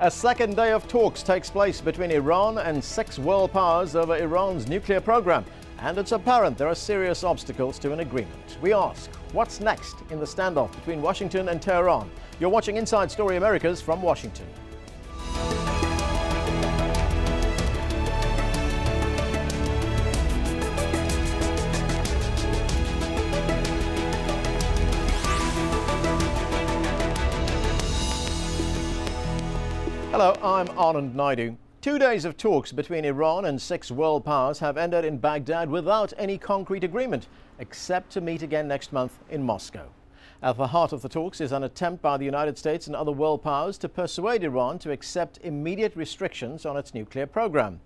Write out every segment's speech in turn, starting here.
A second day of talks takes place between Iran and six world powers over Iran's nuclear program. And it's apparent there are serious obstacles to an agreement. We ask, what's next in the standoff between Washington and Tehran? You're watching Inside Story Americas from Washington. Hello, I'm Anand Naidoo. Two days of talks between Iran and six world powers have ended in Baghdad without any concrete agreement, except to meet again next month in Moscow. At the heart of the talks is an attempt by the United States and other world powers to persuade Iran to accept immediate restrictions on its nuclear program.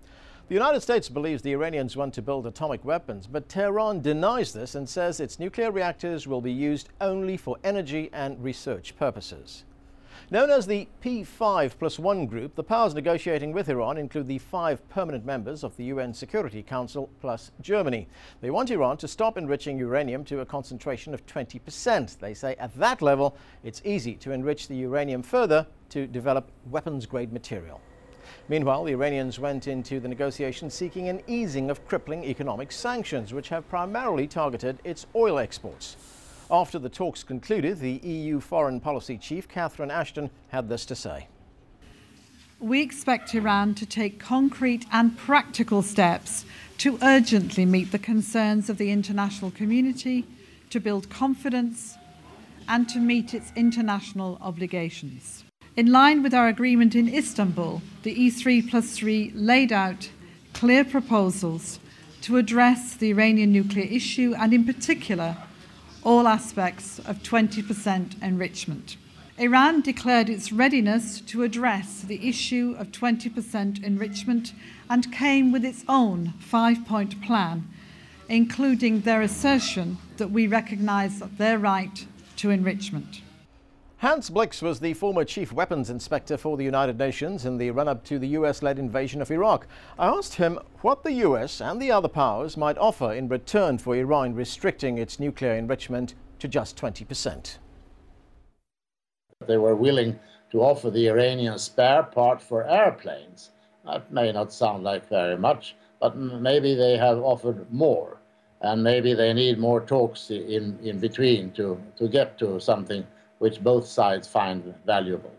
The United States believes the Iranians want to build atomic weapons, but Tehran denies this and says its nuclear reactors will be used only for energy and research purposes. Known as the P5 plus 1 group, the powers negotiating with Iran include the five permanent members of the UN Security Council plus Germany. They want Iran to stop enriching uranium to a concentration of 20%. They say at that level, it's easy to enrich the uranium further to develop weapons grade material. Meanwhile, the Iranians went into the negotiations seeking an easing of crippling economic sanctions, which have primarily targeted its oil exports. After the talks concluded, the EU foreign policy chief, Catherine Ashton, had this to say. We expect Iran to take concrete and practical steps to urgently meet the concerns of the international community, to build confidence, and to meet its international obligations. In line with our agreement in Istanbul, the E3 plus 3 laid out clear proposals to address the Iranian nuclear issue and, in particular, all aspects of 20% enrichment. Iran declared its readiness to address the issue of 20% enrichment and came with its own five point plan, including their assertion that we recognize their right to enrichment. Hans Blix was the former chief weapons inspector for the United Nations in the run up to the US led invasion of Iraq. I asked him what the US and the other powers might offer in return for Iran restricting its nuclear enrichment to just 20%. They were willing to offer the Iranian spare part for airplanes. That may not sound like very much, but maybe they have offered more. And maybe they need more talks in, in between to, to get to something which both sides find valuable.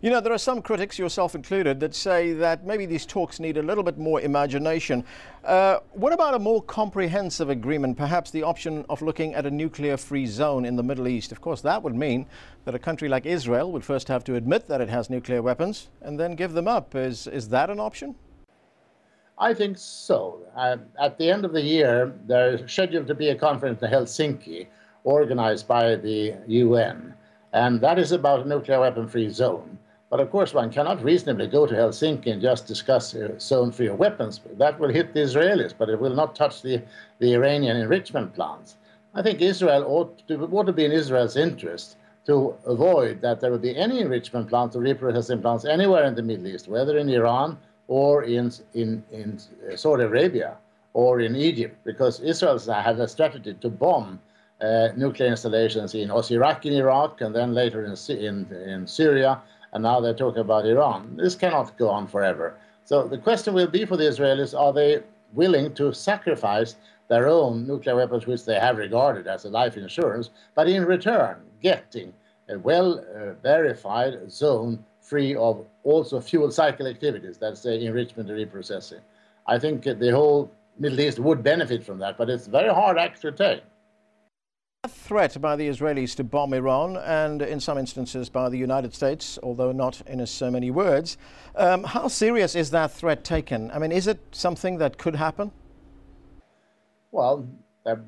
You know, there are some critics, yourself included, that say that maybe these talks need a little bit more imagination. Uh, what about a more comprehensive agreement, perhaps the option of looking at a nuclear free zone in the Middle East? Of course, that would mean that a country like Israel would first have to admit that it has nuclear weapons and then give them up. Is, is that an option? I think so. Uh, at the end of the year, there's scheduled to be a conference in Helsinki organized by the UN. And that is about a nuclear weapon free zone. But of course, one cannot reasonably go to Helsinki and just discuss a zone free weapons. That will hit the Israelis, but it will not touch the, the Iranian enrichment plants. I think Israel ought to, ought to be in Israel's interest to avoid that there will be any enrichment plants or reprocessing plants anywhere in the Middle East, whether in Iran or in, in, in Saudi Arabia or in Egypt, because Israel has a strategy to bomb nuclear installations in Iraq in Iraq, and then later in, in, in Syria, and now they're talking about Iran. This cannot go on forever. So the question will be for the Israelis, are they willing to sacrifice their own nuclear weapons, which they have regarded as a life insurance, but in return getting a well uh, verified zone free of also fuel cycle activities, that's the enrichment and reprocessing. I think the whole Middle East would benefit from that, but it's very hard act to take. A threat by the Israelis to bomb Iran and in some instances by the United States, although not in so many words. Um, how serious is that threat taken? I mean, is it something that could happen? Well,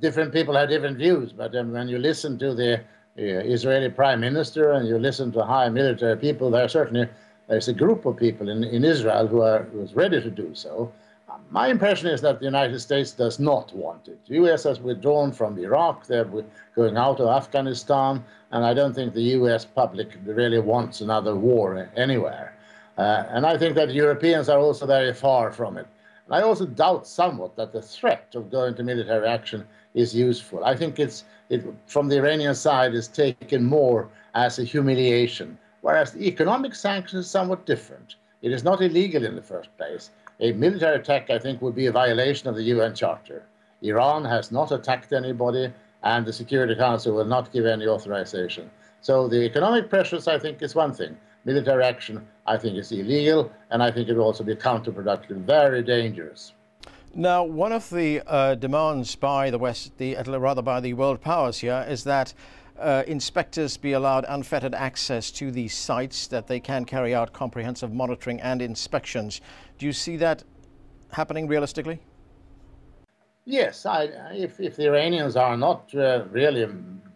different people have different views, but um, when you listen to the uh, Israeli prime minister and you listen to high military people, there certainly there's a group of people in, in Israel who are who's ready to do so. My impression is that the United States does not want it. The U.S. has withdrawn from Iraq. They're going out of Afghanistan, and I don't think the U.S. public really wants another war anywhere. Uh, and I think that Europeans are also very far from it. And I also doubt somewhat that the threat of going to military action is useful. I think it's it, from the Iranian side is taken more as a humiliation whereas the economic sanctions is somewhat different. It is not illegal in the first place. A military attack, I think, would be a violation of the UN Charter. Iran has not attacked anybody, and the Security Council will not give any authorization. So the economic pressures, I think, is one thing. Military action, I think, is illegal, and I think it will also be counterproductive, very dangerous. Now, one of the uh, demands by the West, the, rather by the world powers here, is that uh, inspectors be allowed unfettered access to these sites, that they can carry out comprehensive monitoring and inspections. Do you see that happening realistically? Yes, I, if, if the Iranians are not uh, really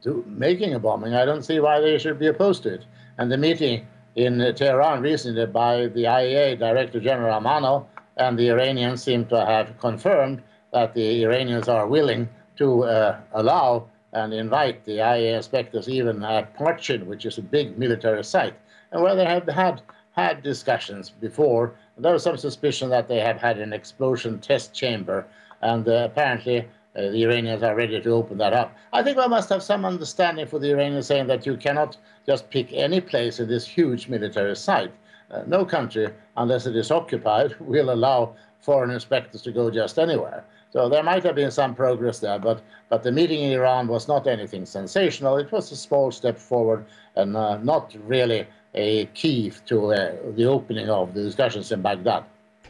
do, making a bombing, I don't see why they should be opposed to it. And the meeting in Tehran recently by the IAEA Director General Amano and the Iranians seem to have confirmed that the Iranians are willing to uh, allow and invite the IAEA inspectors even at Parchin, which is a big military site, and where they have had had discussions before. There was some suspicion that they have had an explosion test chamber, and uh, apparently uh, the Iranians are ready to open that up. I think one must have some understanding for the Iranians saying that you cannot just pick any place in this huge military site. Uh, no country, unless it is occupied, will allow foreign inspectors to go just anywhere. So there might have been some progress there, but, but the meeting in Iran was not anything sensational. It was a small step forward and uh, not really a key to uh, the opening of the discussions in Baghdad.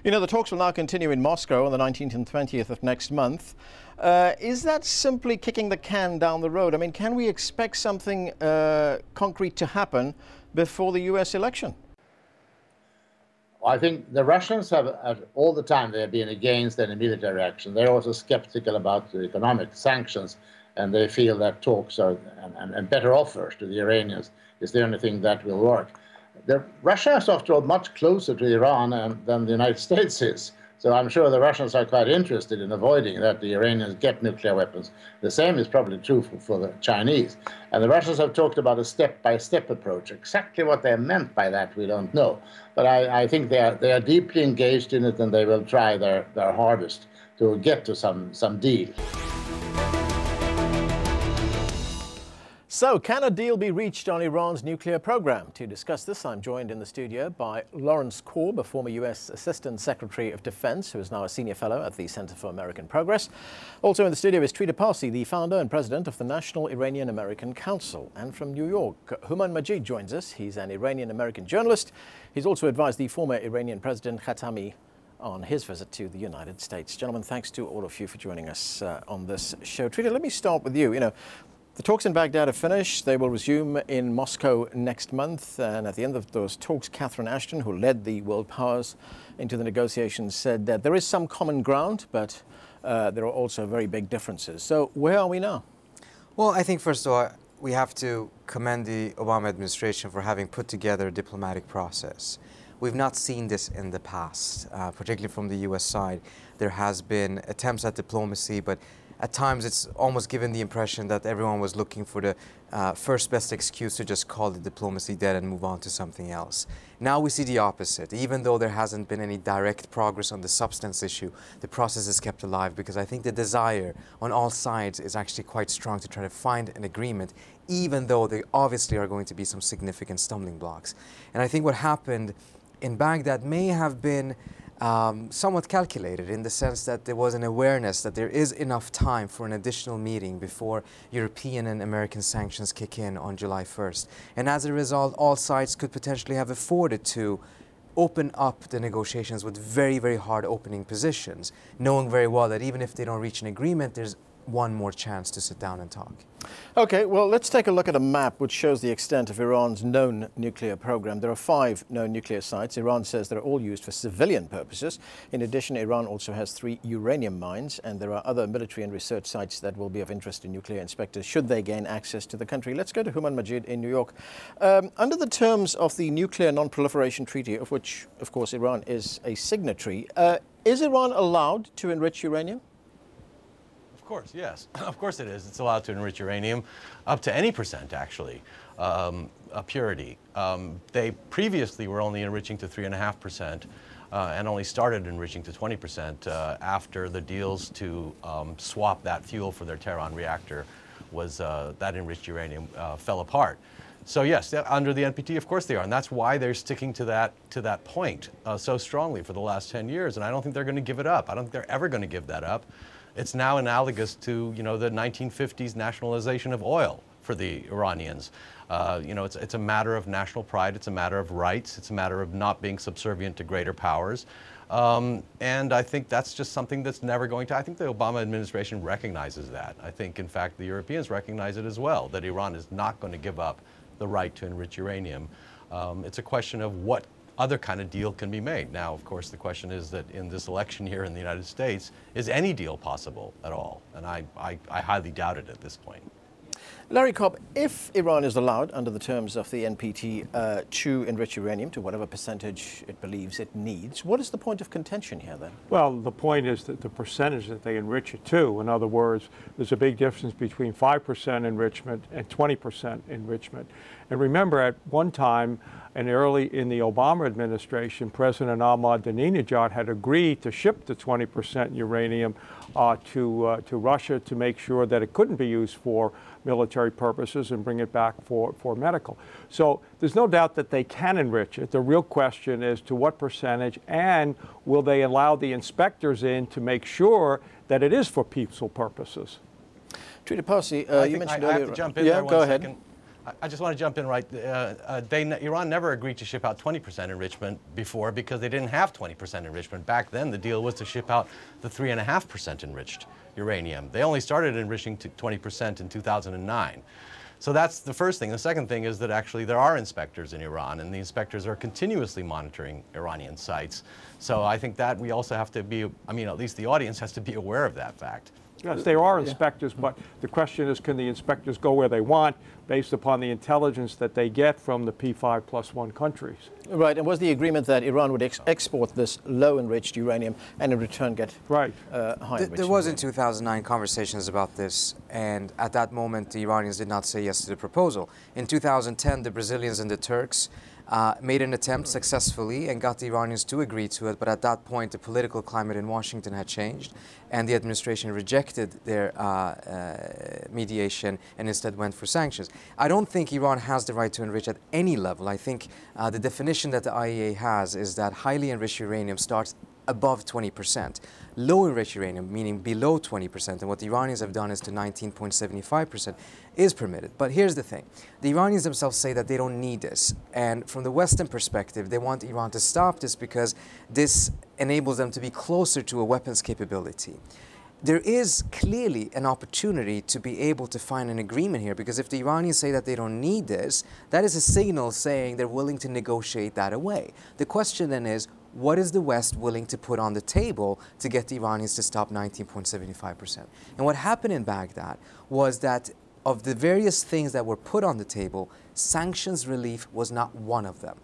You know, the talks will now continue in Moscow on the 19th and 20th of next month. Uh, is that simply kicking the can down the road? I mean, can we expect something uh, concrete to happen before the US election? I think the Russians have, all the time they have been against any military action. They're also skeptical about the economic sanctions, and they feel that talks are and, and, and better offers to the Iranians is the only thing that will work. The, Russia is, after all, much closer to Iran and, than the United States is. So I'm sure the Russians are quite interested in avoiding that the Iranians get nuclear weapons. The same is probably true for, for the Chinese. And the Russians have talked about a step-by-step approach. Exactly what they meant by that, we don't know. But I, I think they are, they are deeply engaged in it and they will try their, their hardest to get to some, some deal. So, can a deal be reached on Iran's nuclear program? To discuss this, I'm joined in the studio by Lawrence Korb, a former U.S. Assistant Secretary of Defense, who is now a senior fellow at the Center for American Progress. Also in the studio is Trita Parsi, the founder and president of the National Iranian American Council. And from New York, Hooman Majid joins us. He's an Iranian American journalist. He's also advised the former Iranian President Khatami on his visit to the United States. Gentlemen, thanks to all of you for joining us uh, on this show. Trita, let me start with you. You know, the talks in Baghdad are finished. They will resume in Moscow next month. And at the end of those talks, Catherine Ashton, who led the world powers into the negotiations, said that there is some common ground, but uh, there are also very big differences. So where are we now? Well, I think first of all, we have to commend the Obama administration for having put together a diplomatic process. We've not seen this in the past, uh, particularly from the U.S. side. There has been attempts at diplomacy, but at times it's almost given the impression that everyone was looking for the uh, first best excuse to just call the diplomacy dead and move on to something else. Now we see the opposite. Even though there hasn't been any direct progress on the substance issue, the process is kept alive because I think the desire on all sides is actually quite strong to try to find an agreement, even though there obviously are going to be some significant stumbling blocks. And I think what happened in Baghdad may have been um, somewhat calculated in the sense that there was an awareness that there is enough time for an additional meeting before European and American sanctions kick in on July 1st. And as a result, all sides could potentially have afforded to open up the negotiations with very, very hard opening positions, knowing very well that even if they don't reach an agreement, there's one more chance to sit down and talk. Okay, well, let's take a look at a map which shows the extent of Iran's known nuclear program. There are five known nuclear sites. Iran says they're all used for civilian purposes. In addition, Iran also has three uranium mines, and there are other military and research sites that will be of interest to nuclear inspectors should they gain access to the country. Let's go to Hooman Majid in New York. Um, under the terms of the Nuclear Non-Proliferation Treaty, of which, of course, Iran is a signatory, uh, is Iran allowed to enrich uranium? Course, yes. of course it is. It's allowed to enrich uranium up to any percent, actually, um, a purity. Um, they previously were only enriching to 3.5%. Uh, and only started enriching to 20% uh, after the deals to um, swap that fuel for their Tehran reactor was uh, that enriched uranium uh, fell apart. So yes, under the NPT, of course they are, and that's why they're sticking to that to that point uh, so strongly for the last 10 years. And I don't think they're going to give it up. I don't think they're ever going to give that up. It's now analogous to you know the 1950s nationalization of oil for the Iranians. Uh, you know, it's, it's a matter of national pride, it's a matter of rights, it's a matter of not being subservient to greater powers. Um, and I think that's just something that's never going to, I think the Obama administration recognizes that. I think, in fact, the Europeans recognize it as well, that Iran is not going to give up the right to enrich uranium. Um, it's a question of what other kind of deal can be made. Now, of course, the question is that in this election here in the United States, is any deal possible at all? And I, I, I highly doubt it at this point. Larry Korb, if Iran is allowed, under the terms of the NPT, uh, to enrich uranium to whatever percentage it believes it needs, what is the point of contention here then? Well, the point is that the percentage that they enrich it to. In other words, there's a big difference between 5% enrichment and 20% enrichment. And remember, at one time, and early in the Obama administration, President Ahmadinejad had agreed to ship the 20% uranium uh, to, uh, to Russia to make sure that it couldn't be used for military purposes and bring it back for, for medical. So there's no doubt that they can enrich it. The real question is to what percentage and will they allow the inspectors in to make sure that it is for peaceful purposes? Trita Parsi, uh, you mentioned I, earlier. I have to jump in yeah, there go ahead. Second. I just want to jump in right. Uh, uh, they, Iran never agreed to ship out 20% enrichment before because they didn't have 20% enrichment. Back then, the deal was to ship out the 3.5% enriched uranium. They only started enriching to 20% in 2009. So that's the first thing. The second thing is that actually there are inspectors in Iran, and the inspectors are continuously monitoring Iranian sites. So I think that we also have to be, I mean, at least the audience has to be aware of that fact. Yes, there are inspectors, but the question is, can the inspectors go where they want based upon the intelligence that they get from the P5 plus one countries? Right, and was the agreement that Iran would ex export this low enriched uranium and in return get right. Uh, high Th there was in 2009 conversations about this, and at that moment the Iranians did not say yes to the proposal. In 2010, the Brazilians and the Turks uh, made an attempt successfully and got the Iranians to agree to it, but at that point the political climate in Washington had changed and the administration rejected their uh, uh, mediation and instead went for sanctions. I don't think Iran has the right to enrich at any level. I think uh, the definition that the IAEA has is that highly enriched uranium starts above 20%. Low enriched uranium, meaning below 20%, and what the Iranians have done is to 19.75%, is permitted. But here's the thing. The Iranians themselves say that they don't need this. And from the Western perspective, they want Iran to stop this because this enables them to be closer to a weapons capability there is clearly an opportunity to be able to find an agreement here because if the Iranians say that they don't need this, that is a signal saying they're willing to negotiate that away. The question then is, what is the West willing to put on the table to get the Iranians to stop 19.75%? And what happened in Baghdad was that of the various things that were put on the table, sanctions relief was not one of them.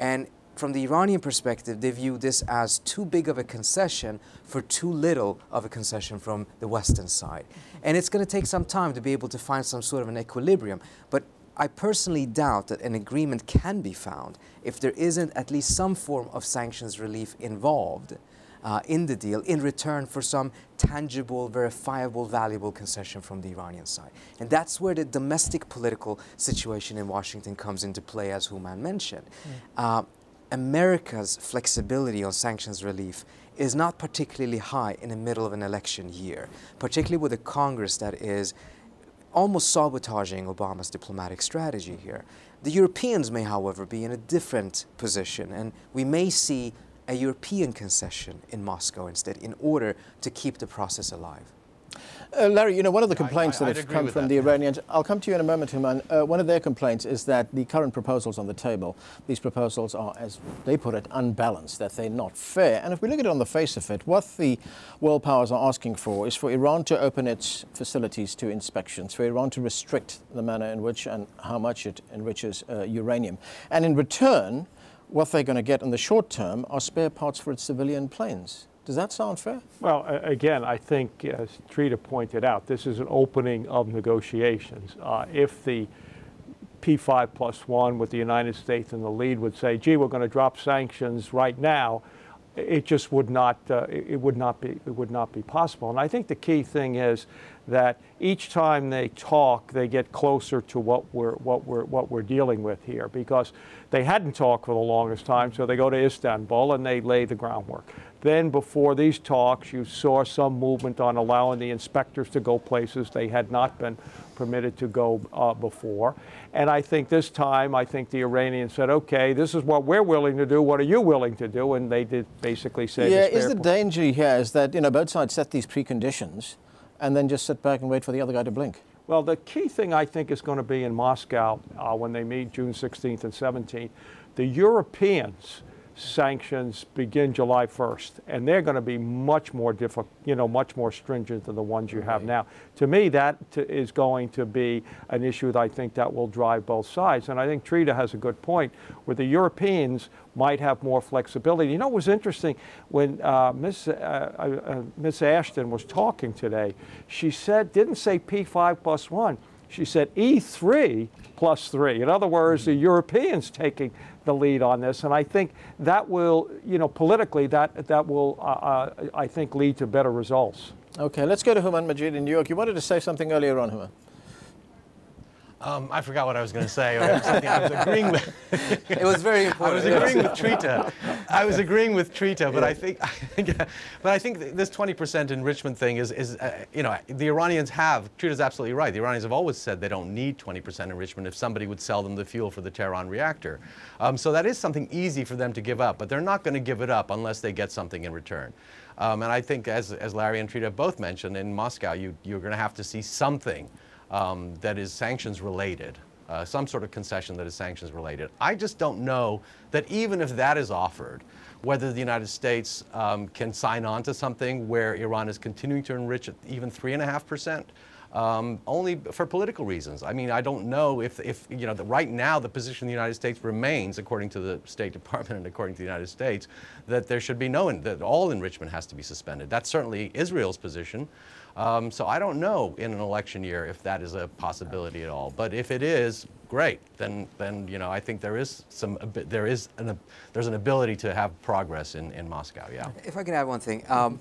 And from the Iranian perspective, they view this as too big of a concession for too little of a concession from the Western side. And it's going to take some time to be able to find some sort of an equilibrium. But I personally doubt that an agreement can be found if there isn't at least some form of sanctions relief involved uh, in the deal in return for some tangible, verifiable, valuable concession from the Iranian side. And that's where the domestic political situation in Washington comes into play, as Hooman mentioned. Mm. Uh, America's flexibility on sanctions relief is not particularly high in the middle of an election year, particularly with a Congress that is almost sabotaging Obama's diplomatic strategy here. The Europeans may, however, be in a different position, and we may see a European concession in Moscow instead in order to keep the process alive. Uh, Larry, you know, one of the complaints I, I, that have come from that. the Iranians, I'll come to you in a moment, Hooman. Uh, one of their complaints is that the current proposals on the table, these proposals are, as they put it, unbalanced, that they're not fair. And if we look at it on the face of it, what the world powers are asking for is for Iran to open its facilities to inspections, for Iran to restrict the manner in which and how much it enriches uh, uranium. And in return, what they're going to get in the short term are spare parts for its civilian planes. Does that sound fair? Well, again, I think, as Trita pointed out, this is an opening of negotiations. Uh, if the P5 plus one with the United States in the lead would say, gee, we're going to drop sanctions right now, it just would not, uh, it would not be, it would not be possible. And I think the key thing is that each time they talk, they get closer to what we're, what we're, what we're dealing with here because they hadn't talked for the longest time, so they go to Istanbul and they lay the groundwork. Then, before these talks, you saw some movement on allowing the inspectors to go places they had not been permitted to go uh, before. And I think this time, I think the Iranians said, okay, this is what we're willing to do. What are you willing to do? And they did basically say, yeah, is the danger here is that you know both sides set these preconditions and then just sit back and wait for the other guy to blink? Well, the key thing I think is going to be in Moscow uh, when they meet June 16th and 17th, the Europeans sanctions begin July 1st, and they're going to be much more difficult, you know, much more stringent than the ones you have now. To me, that is going to be an issue that I think that will drive both sides. And I think Trita has a good point, where the Europeans might have more flexibility. You know, it was interesting when uh, Miss, uh, uh, uh Miss Ashton was talking today. She said, didn't say P5 plus one. She said E3 plus three. In other words, the Europeans taking the lead on this, and I think that will, you know, politically, that that will, uh, uh, I think, lead to better results. Okay, let's go to Hooman Majid in New York. You wanted to say something earlier on, Hooman. Um, I forgot what I was going to say. I was agreeing with. it was very important. I was agreeing with Trita. I was agreeing with Trita, but I think, but I think this 20% enrichment thing is, is uh, you know, the Iranians have. Trita's absolutely right. The Iranians have always said they don't need 20% enrichment if somebody would sell them the fuel for the Tehran reactor. Um, so that is something easy for them to give up, but they're not going to give it up unless they get something in return. Um, and I think, as, as Larry and Trita both mentioned, in Moscow, you, you're going to have to see something um, that is sanctions related, uh, some sort of concession that is sanctions related. I just don't know that even if that is offered, whether the United States um, can sign on to something where Iran is continuing to enrich at even 3.5%. Um, only for political reasons. I mean, I don't know if, if you know, the, right now the position of the United States remains, according to the State Department and according to the United States, that there should be no, that all enrichment has to be suspended. That's certainly Israel's position. Um, so I don't know in an election year if that is a possibility at all. But if it is, great. Then, then you know, I think there is some, there is an, there's an ability to have progress in, in Moscow. Yeah. If I can add one thing, um,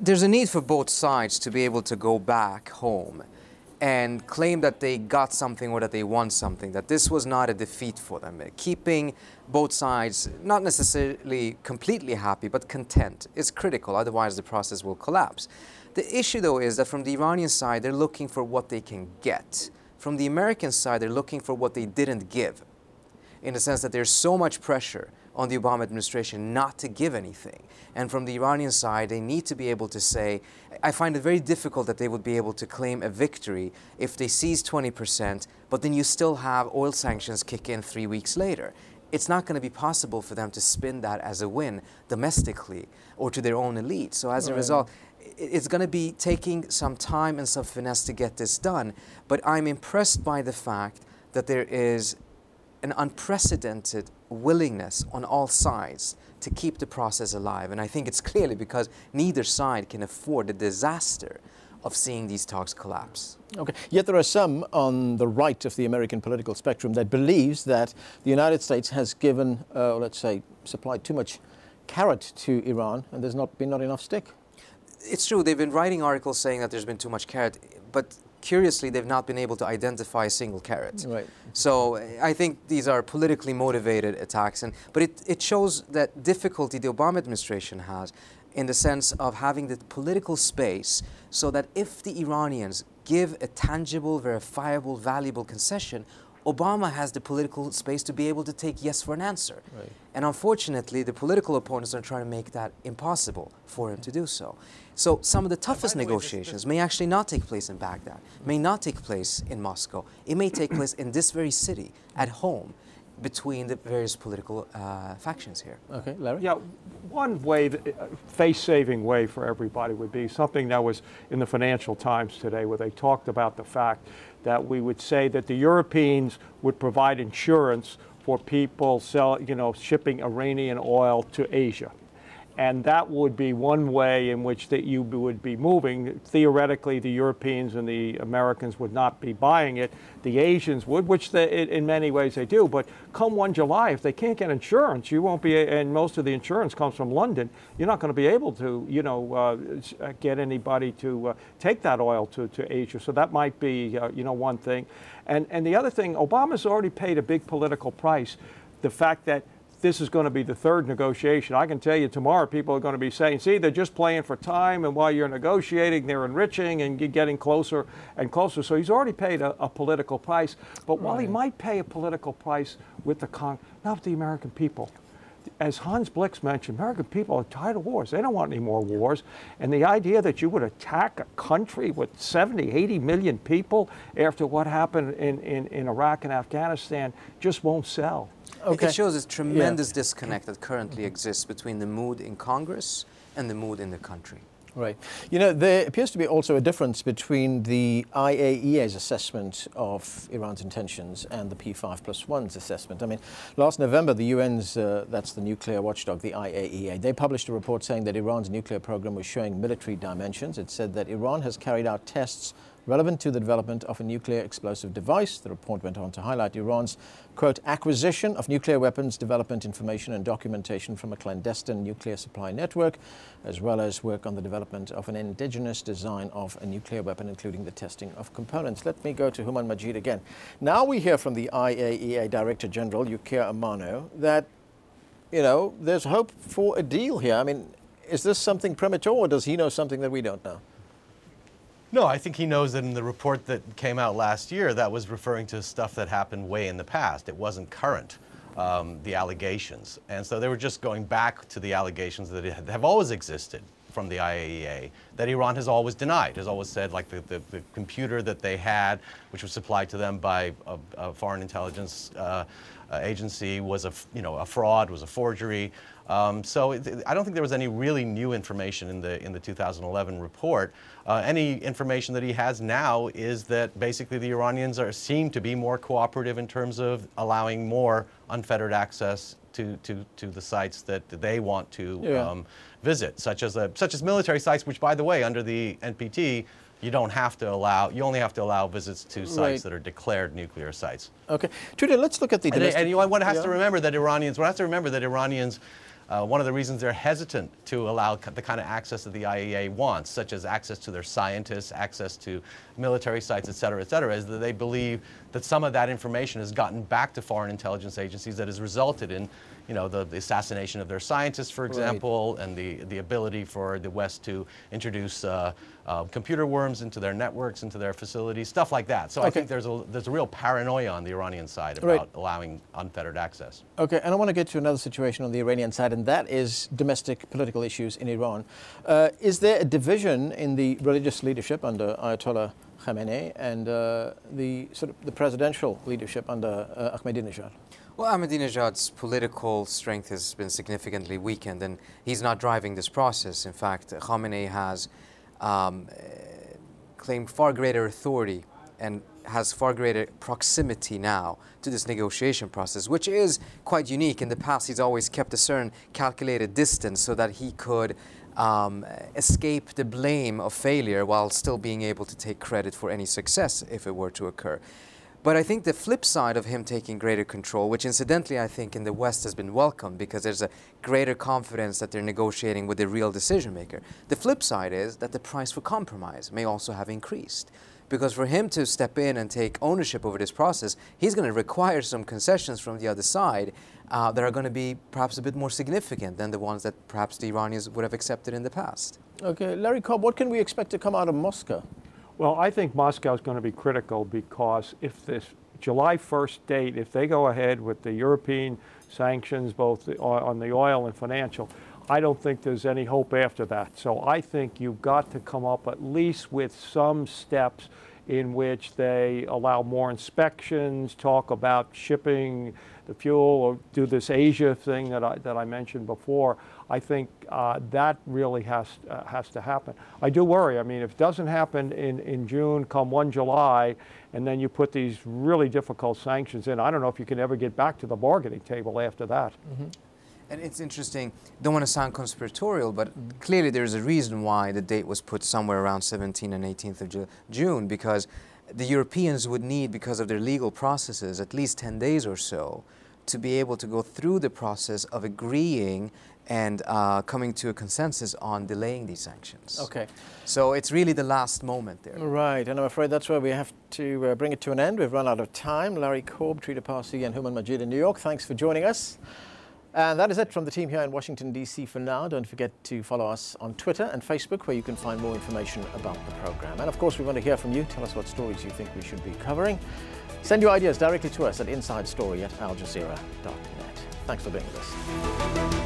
there's a need for both sides to be able to go back home and claim that they got something or that they won something, that this was not a defeat for them. Keeping both sides not necessarily completely happy, but content is critical, otherwise the process will collapse. The issue, though, is that from the Iranian side, they're looking for what they can get. From the American side, they're looking for what they didn't give, in the sense that there's so much pressure on the Obama administration not to give anything. And from the Iranian side, they need to be able to say, I find it very difficult that they would be able to claim a victory if they seize 20%, but then you still have oil sanctions kick in three weeks later. It's not going to be possible for them to spin that as a win domestically or to their own elite. So as right. a result, it's going to be taking some time and some finesse to get this done, but I'm impressed by the fact that there is an unprecedented willingness on all sides to keep the process alive. And I think it's clearly because neither side can afford the disaster of seeing these talks collapse. Okay. Yet there are some on the right of the American political spectrum that believes that the United States has given, uh, let's say, supplied too much carrot to Iran and there's not been not enough stick it's true, they've been writing articles saying that there's been too much carrot, but curiously, they've not been able to identify a single carrot. Right. So I think these are politically motivated attacks, and but it, it shows that difficulty the Obama administration has in the sense of having the political space so that if the Iranians give a tangible, verifiable, valuable concession, Obama has the political space to be able to take yes for an answer. Right. And unfortunately, the political opponents are trying to make that impossible for him to do so. So some of the toughest the negotiations way, may actually not take place in Baghdad, may not take place in Moscow. It may take place in this very city, at home, between the various political uh, factions here. Okay, Larry? Yeah, one way, uh, face-saving way for everybody would be something that was in the Financial Times today where they talked about the fact that we would say that the Europeans would provide insurance for people sell, you know, shipping Iranian oil to Asia. And that would be one way in which that you would be moving. Theoretically, the Europeans and the Americans would not be buying it. The Asians would, which they, in many ways they do. But come 1 July, if they can't get insurance, you won't be, and most of the insurance comes from London, you're not going to be able to, you know, uh, get anybody to uh, take that oil to, to Asia. So that might be, uh, you know, one thing. And, and the other thing, Obama's already paid a big political price. The fact that this is going to be the third negotiation. I can tell you tomorrow people are going to be saying, see, they're just playing for time, and while you're negotiating, they're enriching and getting closer and closer. So he's already paid a, a political price. But right. while he might pay a political price with the Congress, not with the American people. As Hans Blix mentioned, American people are tired of wars. They don't want any more wars. And the idea that you would attack a country with 70, 80 million people after what happened in, in, in Iraq and Afghanistan just won't sell. Okay. It shows a tremendous yeah. disconnect that currently exists between the mood in Congress and the mood in the country. Right. You know, there appears to be also a difference between the IAEA's assessment of Iran's intentions and the P5 plus one's assessment. I mean, last November, the UN's, uh, that's the nuclear watchdog, the IAEA, they published a report saying that Iran's nuclear program was showing military dimensions. It said that Iran has carried out tests relevant to the development of a nuclear explosive device. The report went on to highlight Iran's, quote, acquisition of nuclear weapons development information and documentation from a clandestine nuclear supply network, as well as work on the development of an indigenous design of a nuclear weapon, including the testing of components. Let me go to Hooman Majid again. Now we hear from the IAEA Director General, Yukiya Amano, that, you know, there's hope for a deal here. I mean, is this something premature or does he know something that we don't know? No, I think he knows that in the report that came out last year, that was referring to stuff that happened way in the past. It wasn't current, um, the allegations. And so they were just going back to the allegations that have always existed from the IAEA that Iran has always denied, has always said like the, the, the computer that they had, which was supplied to them by a, a foreign intelligence uh, agency was a, you know, a fraud, was a forgery. Um, so it, I don't think there was any really new information in the, in the 2011 report. Uh, any information that he has now is that basically the Iranians are, seem to be more cooperative in terms of allowing more unfettered access to, to, to the sites that they want to yeah. um, visit, such as, a, such as military sites, which by the way, under the NPT, you don't have to allow, you only have to allow visits to sites right. that are declared nuclear sites. Okay. Trita, let's look at the and, and you, one has yeah. to remember that Iranians, one has to remember that Iranians uh, one of the reasons they're hesitant to allow the kind of access that the IAEA wants, such as access to their scientists, access to military sites, et cetera, et cetera, is that they believe that some of that information has gotten back to foreign intelligence agencies that has resulted in you know, the, the, assassination of their scientists, for example, right. and the, the ability for the West to introduce uh, uh, computer worms into their networks, into their facilities, stuff like that. So okay. I think there's a, there's a real paranoia on the Iranian side about right. allowing unfettered access. Okay, and I want to get to another situation on the Iranian side, and that is domestic political issues in Iran. Uh, is there a division in the religious leadership under Ayatollah Khamenei and uh, the sort of the presidential leadership under uh, Ahmadinejad? Well, Ahmadinejad's political strength has been significantly weakened, and he's not driving this process. In fact, Khamenei has um, claimed far greater authority and has far greater proximity now to this negotiation process, which is quite unique. In the past, he's always kept a certain calculated distance so that he could um, escape the blame of failure while still being able to take credit for any success if it were to occur. But I think the flip side of him taking greater control, which incidentally I think in the West has been welcomed because there's a greater confidence that they're negotiating with the real decision maker. The flip side is that the price for compromise may also have increased. Because for him to step in and take ownership over this process, he's going to require some concessions from the other side uh, that are going to be perhaps a bit more significant than the ones that perhaps the Iranians would have accepted in the past. Okay, Larry Korb, what can we expect to come out of Moscow? Well, I think Moscow is going to be critical because if this July 1st date, if they go ahead with the European sanctions, both on the oil and financial, I don't think there's any hope after that. So I think you've got to come up at least with some steps in which they allow more inspections, talk about shipping the fuel, or do this Asia thing that I, that I mentioned before. I think uh, that really has, uh, has to happen. I do worry. I mean, if it doesn't happen in, in June, come 1 July, and then you put these really difficult sanctions in, I don't know if you can ever get back to the bargaining table after that. Mm -hmm. And it's interesting, don't want to sound conspiratorial, but clearly there's a reason why the date was put somewhere around 17th and 18th of Ju- June, because the Europeans would need, because of their legal processes, at least 10 days or so to be able to go through the process of agreeing and uh, coming to a consensus on delaying these sanctions. Okay. So it's really the last moment there. Right, and I'm afraid that's where we have to uh, bring it to an end. We've run out of time. Larry Korb, Trita Parsi, and Hooman Majid in New York, thanks for joining us. And that is it from the team here in Washington, D.C. for now. Don't forget to follow us on Twitter and Facebook, where you can find more information about the program. And of course, we want to hear from you. Tell us what stories you think we should be covering. Send your ideas directly to us at insidestory at aljazeera.net. Thanks for being with us.